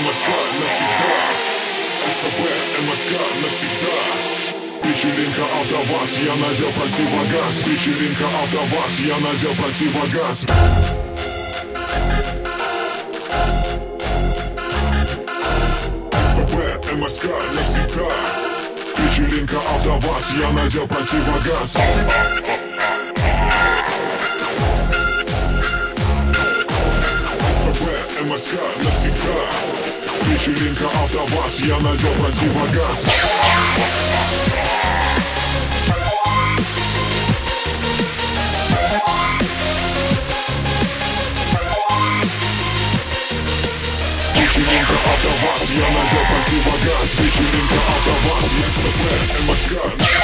МСК навсегда. СПБ, МСК навсегда. Вечеринка АвтоВАЗ, я надел противогаз. Вечеринка АвтоВАЗ, я надел противогаз. СПБ, МСК навсегда. Вечеринка АвтоВАЗ, я надел противогаз. СПБ, МСК навсегда Вечеринка АвтоВАЗ, я надел противогаз. Вечеринка АвтоВАЗ, я надел противогаз. Вечеринка АвтоВАЗ, я СПБ, МСК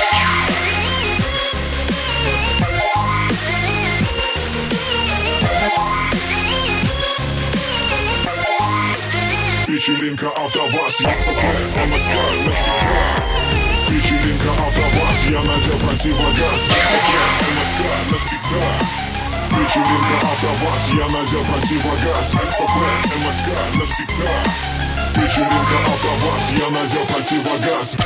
Вечеринка АвтоВАЗ, я СПБ, МСК навсегда Вечеринка АвтоВАЗ, я надел противогаз. СПБ, МСК навсегда. Вечеринка АвтоВАЗ, я надел противогаз. СПБ, МСК навсегда. Вечеринка АвтоВАЗ, я надел противогаз